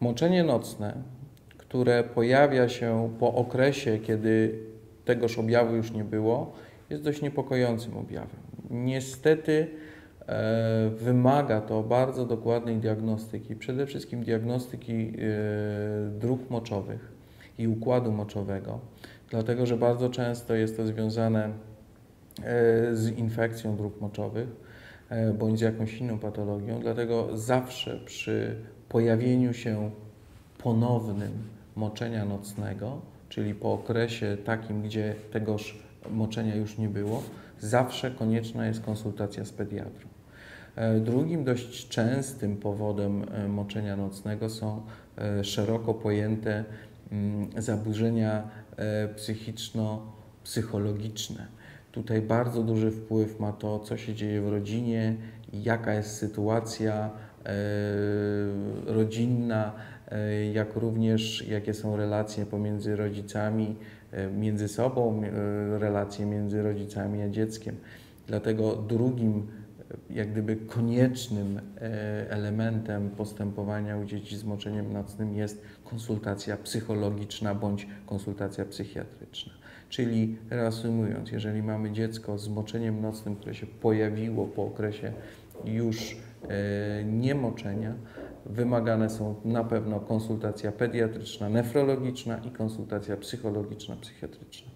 Moczenie nocne, które pojawia się po okresie, kiedy tegoż objawu już nie było, jest dość niepokojącym objawem. Niestety e, wymaga to bardzo dokładnej diagnostyki, przede wszystkim diagnostyki e, dróg moczowych i układu moczowego, dlatego że bardzo często jest to związane e, z infekcją dróg moczowych bądź z jakąś inną patologią, dlatego zawsze przy pojawieniu się ponownym moczenia nocnego, czyli po okresie takim, gdzie tegoż moczenia już nie było, zawsze konieczna jest konsultacja z pediatrą. E, Drugim dość częstym powodem e, moczenia nocnego są e, szeroko pojęte mm, zaburzenia psychiczno-psychologiczne. Tutaj bardzo duży wpływ ma to, co się dzieje w rodzinie, jaka jest sytuacja rodzinna, jak również jakie są relacje pomiędzy rodzicami, między sobą, relacje między rodzicami a dzieckiem. Dlatego drugim, jak gdyby koniecznym elementem postępowania u dzieci z moczeniem nocnym jest konsultacja psychologiczna bądź konsultacja psychiatryczna. Czyli reasumując, jeżeli mamy dziecko z moczeniem nocnym, które się pojawiło po okresie już niemoczenia, wymagane są na pewno konsultacja pediatryczna, nefrologiczna i konsultacja psychologiczna, psychiatryczna.